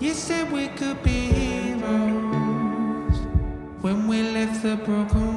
You said we could be heroes when we left the broken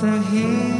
the history.